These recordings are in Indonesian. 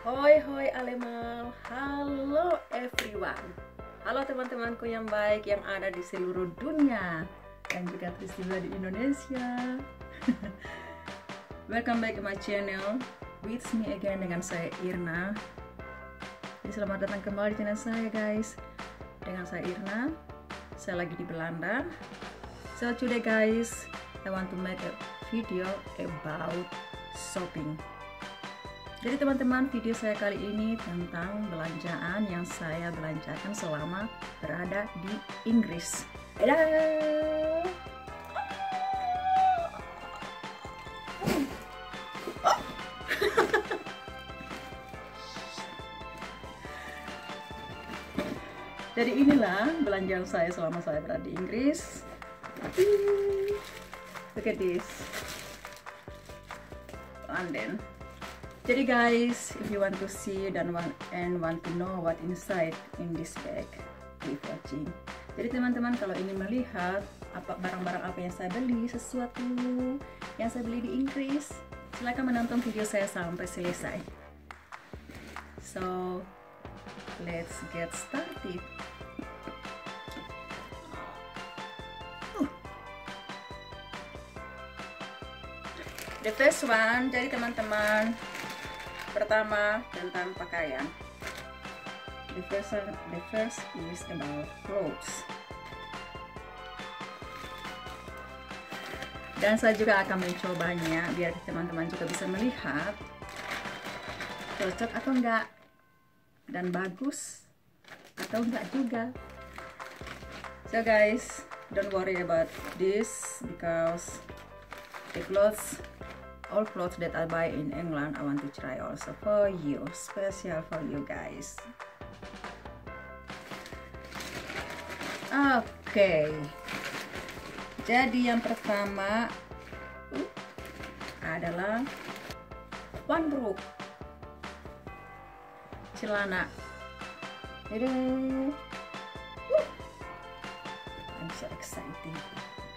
Hoi hoi Alemal, halo everyone. Halo teman-temanku yang baik yang ada di seluruh dunia Dan juga peristiwa di Indonesia. Welcome back to my channel. With me again dengan saya Irna. Jadi selamat datang kembali di channel saya guys. Dengan saya Irna. Saya lagi di Belanda. So today guys I want to make a video about shopping jadi teman-teman video saya kali ini tentang belanjaan yang saya belanjakan selama berada di Inggris. Dadah! Jadi inilah belanjaan saya selama saya berada di Inggris. Look at this. London. Jadi guys, if you want to see dan want and want to know what inside in this bag, keep watching. Jadi teman-teman kalau ingin melihat apa barang-barang apa yang saya beli, sesuatu yang saya beli di Inggris, silahkan menonton video saya sampai selesai. So, let's get started. The first one, jadi teman-teman, pertama tentang pakaian. The first, the first is about clothes. Dan saya juga akan mencobanya biar teman-teman juga bisa melihat cocok atau enggak dan bagus atau enggak juga. So guys, don't worry about this because the clothes all clothes that I buy in England I want to try also for you. Special for you guys. Oke okay. jadi yang pertama uh, adalah one brook. Celana. Jadi, uh, I'm so excited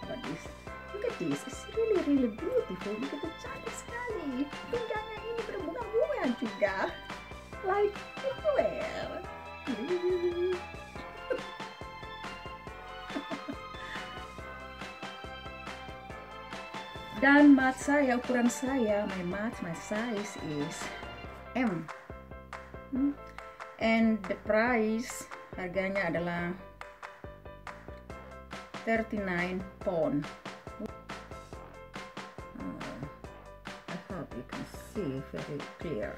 about this Look at this, it's really really beautiful. Begitu cantik sekali. Pinggangnya ini berbunga-bunga juga. Like well. Dan mat saya, ukuran saya, my mat, my size is M. Hmm. And the price harganya adalah 39 pound. Very clear.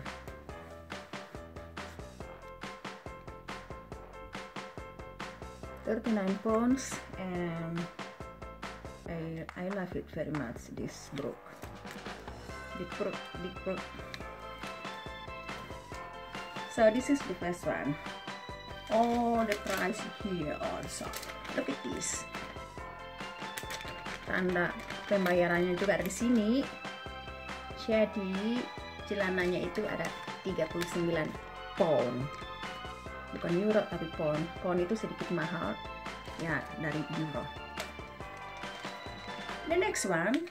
Thirty-nine pounds, and I I love it very much. This brook, big brook, big brook. So this is the first one. Oh, the price here also. Look at this. Tanda pembayarannya juga di sini jadi celananya itu ada 39 pound. Bukan euro tapi pound. Pound itu sedikit mahal. Ya dari euro. The next one.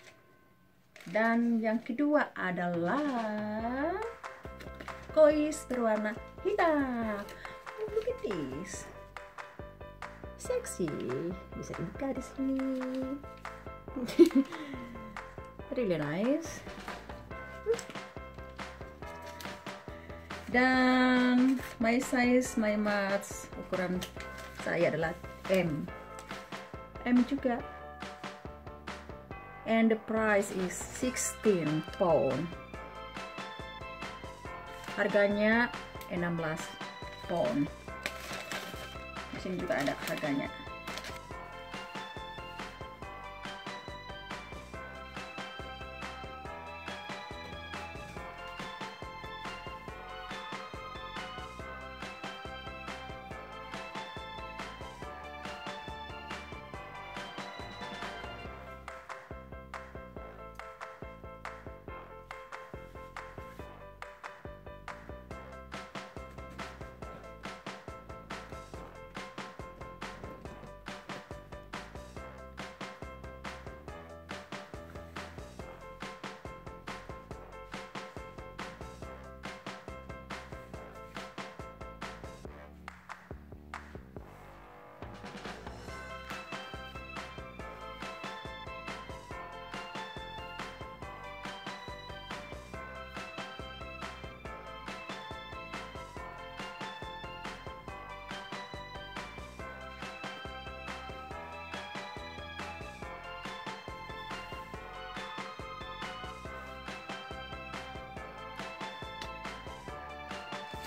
Dan yang kedua adalah kois berwarna hitam. Look at this. Sexy. Bisa dibuka di sini. Really nice dan my size my max ukuran saya adalah M. M juga. And the price is 16 pound. Harganya 16 pound. Di sini juga ada harganya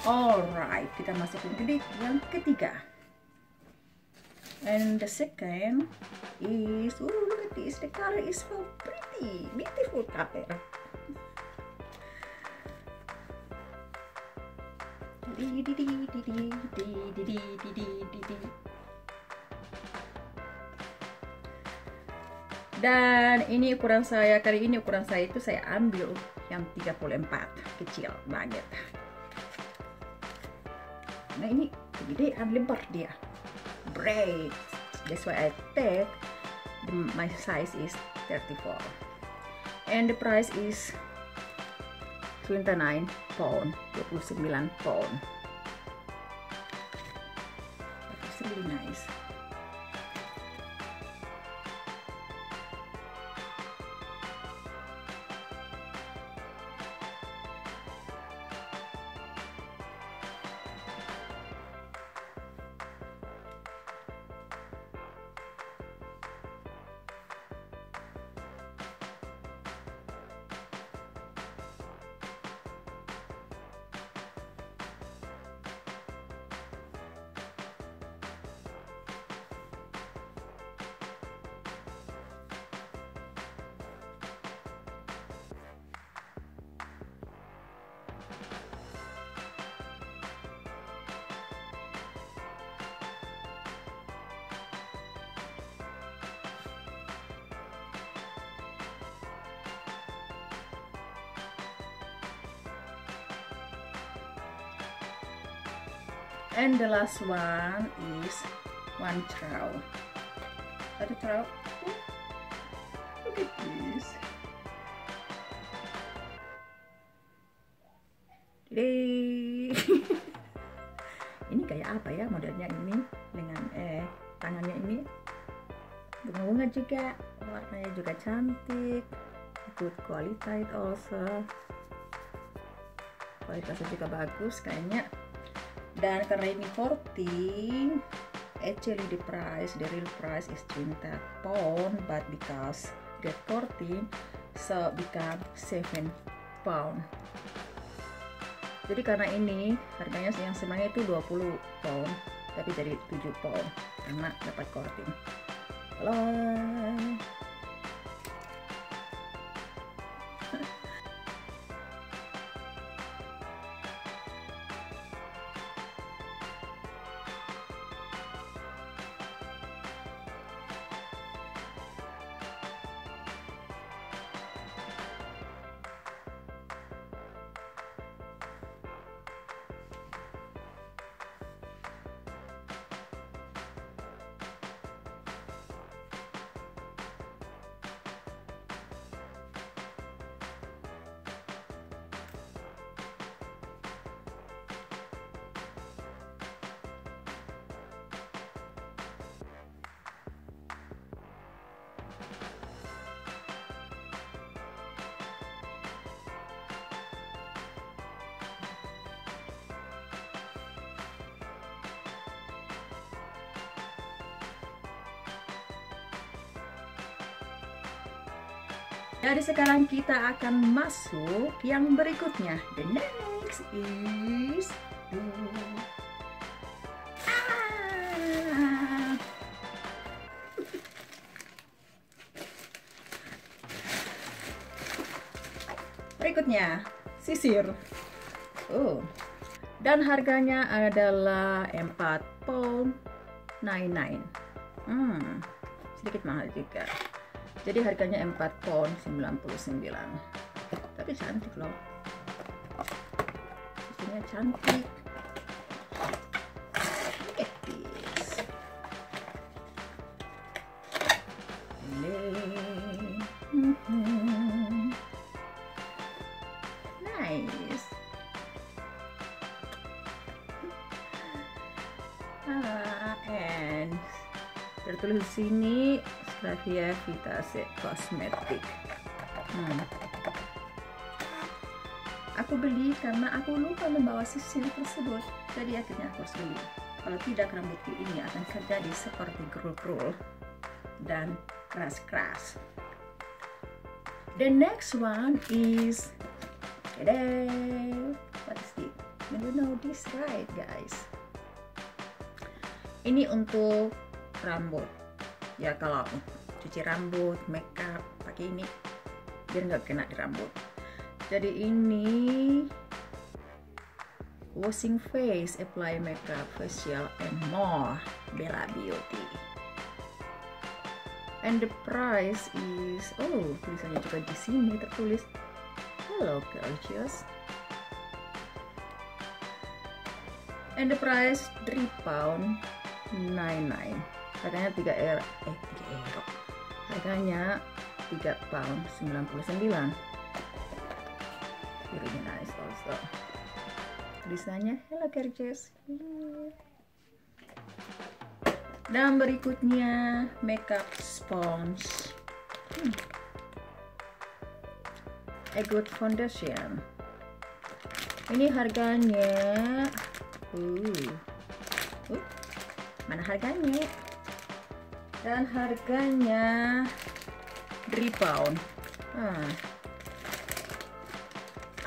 Alright, kita masukin ke yang ketiga. And the second is, oh look at this, the color is so pretty, beautiful color. Dan ini ukuran saya, kali ini ukuran saya itu saya ambil yang 34, kecil banget. Nah ini gedean lebar dia. Break. That's why I take the, my size is 34. And the price is 29 pound, 29 pound. And the last one is one trow ada trow look at this. Ini kayak apa ya modelnya ini? Dengan eh tangannya ini. Bunga-bunga juga. Warnanya juga cantik. Good quality also. Kualitasnya juga bagus kayaknya dan karena ini 40 actually the price the real price is 20 pound but because get 14 so become 7 pound. Jadi karena ini harganya yang semuanya itu 20 pound tapi jadi 7 pound karena dapat korting halo Jadi sekarang kita akan masuk yang berikutnya. The next is ah. Berikutnya sisir. Oh. Dan harganya adalah 4 pound 99. Hmm, sedikit mahal juga jadi harganya 4 pound 99 tapi cantik loh. Isinya cantik. Look this nice. Ah, and tertulis sini Slavia Vitase Cosmetic. Hmm. aku beli karena aku lupa membawa sisir tersebut. Jadi akhirnya aku harus beli. Kalau tidak rambutku ini akan terjadi seperti gerul-gerul dan keras-keras. The next one is what is it? you know this right guys? Ini untuk rambut. Ya kalau cuci rambut makeup pakai ini biar nggak kena di rambut. Jadi ini washing face apply makeup facial and more Bella Beauty. And the price is oh tulisannya juga di sini tertulis. Hello gorgeous. And the price 3 pound 99 harganya 3 euro eh 3 euro harganya 3 pound 99 really nice also tulisannya hello gorgeous dan berikutnya makeup sponge. Hmm. a good foundation. Ini harganya uh, uh mana harganya dan harganya 3 pound ah.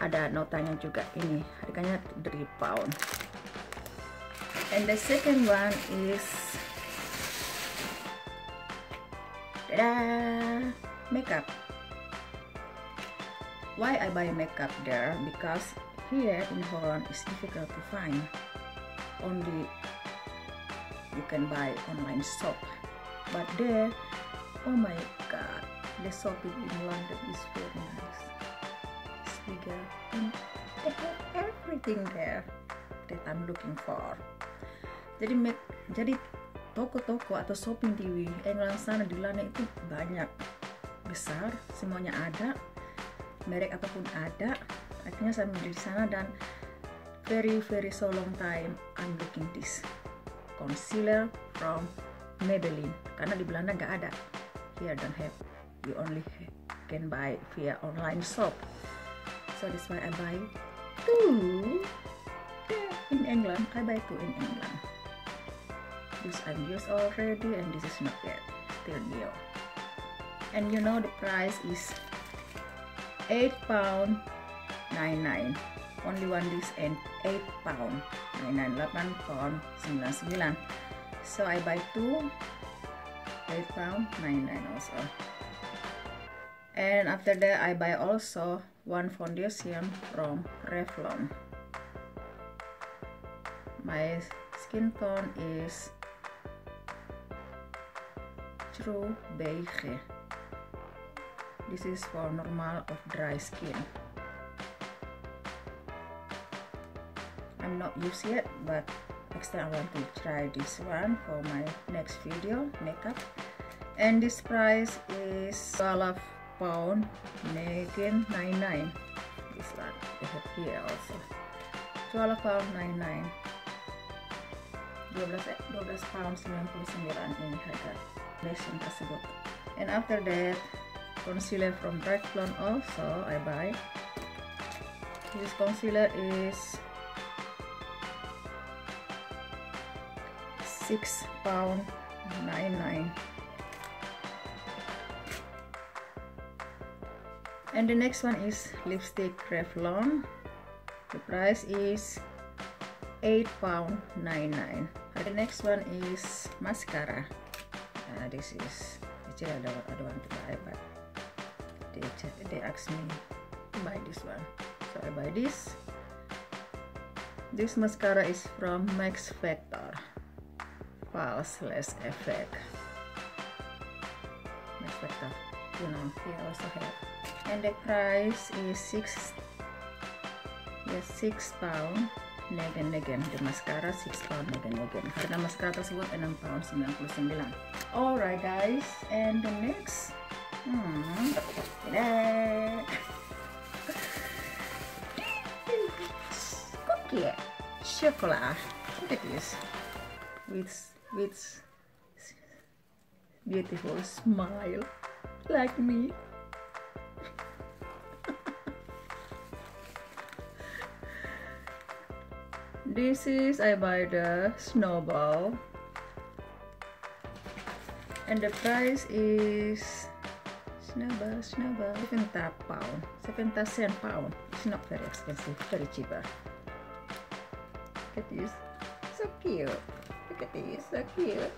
ada notanya juga ini harganya 3 pound and the second one is Tada! Makeup. Why I buy makeup there? Because here in Holland it's difficult to find. Only you can buy online shop. But there, oh my god, the shopping in London is very nice. It's bigger and they have everything there that I'm looking for. Jadi make, jadi toko-toko atau shopping di England sana di London itu banyak besar semuanya ada merek apa pun ada akhirnya saya membeli di sana dan very very so long time I'm looking this concealer from Maybelline. Karena di Belanda nggak ada. Here don't have. You only can buy via online shop. So that's why I buy two. In England. I buy two in England. This I'm used already and this is not yet. Still new and you know the price is 8 pound 99 only one this and 8 pound 99 8 pound 99 so I buy two. 8 pound 99 also. And after that I buy also one foundation from Revlon. My skin tone is true beige. This is for normal of dry skin. I'm not used yet but time I want to try this one for my next video makeup. And this price is 12 pound again 99 this one they have here also. 12 pound 99 12, 12 pound 99 ini harga foundation tersebut and after that concealer from Revlon also I buy. This concealer is 6 pound 99 and the next one is lipstick Revlon. The price is 8 pound 99 and the next one is mascara. Uh, this is actually I don't, I don't want to buy but they, they asked me to buy this one. So I buy this. This mascara is from Max Factor False Less Effect Max Factor you know he also have and the price is 6 yes 6 pound Negen Negen. The mascara 6 pound Negen Negen. Harga mascara tersebut 6 pound 99 alright guys. And the next hmm cookie. Chocolate. Look at this. With with beautiful smile like me this is I buy the snowball and the price is snowball snowball 70 pound 70 cent pound it's not very expensive very cheaper look at this. So cute. Look at this. So cute.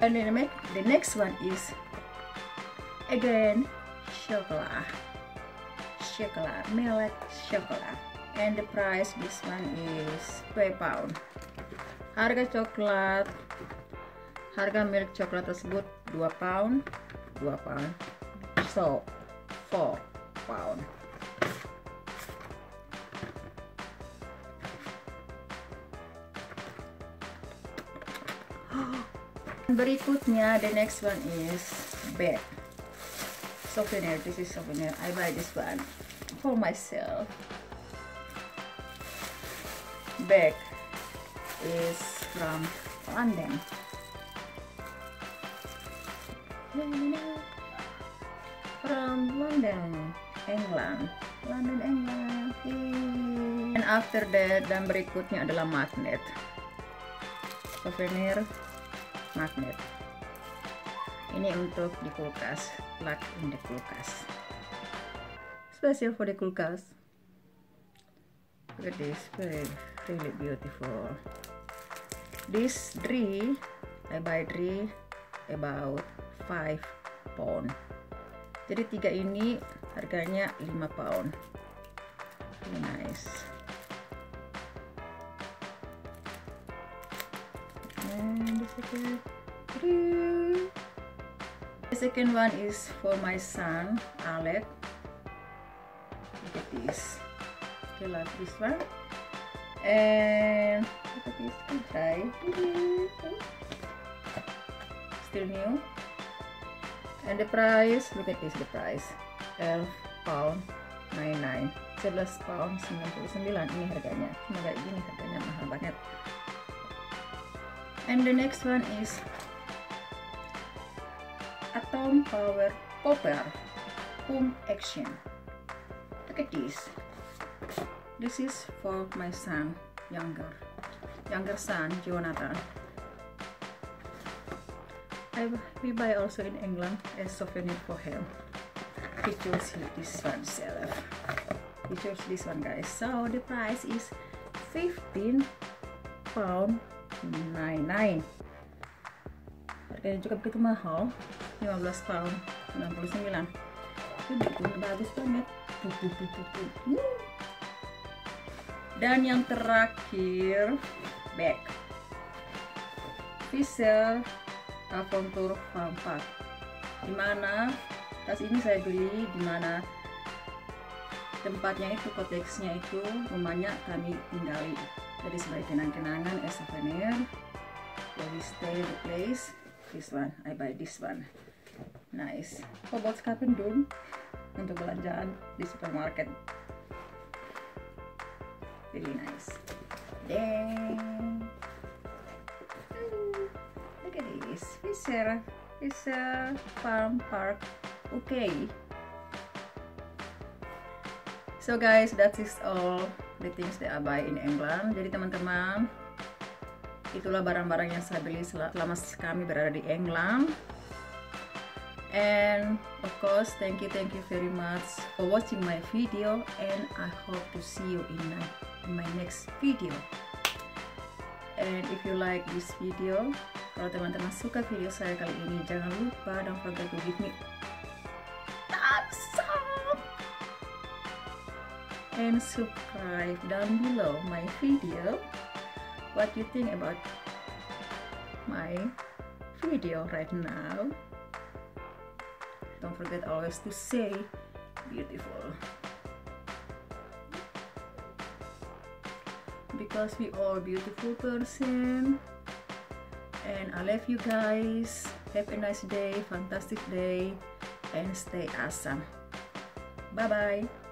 and then the next one is again chocolate chocolate milk chocolate and the price this one is 2 pound harga coklat. Harga milk coklat tersebut 2 pound. 2 pound. So 4 pound. Berikutnya the next one is bag souvenir. This is souvenir. I buy this one for myself. Bag is from London. From London England. London England and after that dan berikutnya adalah magnet. Souvenir magnet. Ini untuk di kulkas plug in the kulkas. Special for the kulkas. Look at this very really beautiful. This tree I buy three about 5 pound. Jadi tiga ini harganya 5 pound. Really nice. And the second the second one is for my son Alec. Look at this. Okay like this one and look at this can try still new. And the price look at this the price. 12 pound 99 11 pound 99 ini harganya. Cuma kayak gini harganya mahal banget. And the next one is atom power popper pump action. Look at this this is for my son younger. Younger son jonathan. I, we buy also in england as souvenir for him. He chose this one self he chose this one guys. So the price is 15 pound 99 harganya juga begitu mahal. 15 pound 99 ini bikin bagus banget dan yang terakhir bag Fisher Aventure Vampire di mana tas ini saya beli di mana tempatnya itu koteksnya itu rumahnya kami tinggali. Jadi sebagai kenang-kenangan as souvenir where we stay the place this one I buy this one. Nice. For buat Skapendum untuk belanjaan di supermarket really nice. Then look at this. Fisher. Fisher Farm Park. Okay so guys that is all the things that I buy in England. Jadi teman-teman itulah barang-barang yang saya beli selama kami berada di England. And of course thank you thank you very much for watching my video and I hope to see you in my, in my next video. And if you like this video kalau teman-teman suka video saya kali ini jangan lupa don't forget to give me and subscribe down below my video. What you think about my video right now? Don't forget always to say beautiful because we all beautiful person. And I love you guys. Have a nice day fantastic day and stay awesome. Bye bye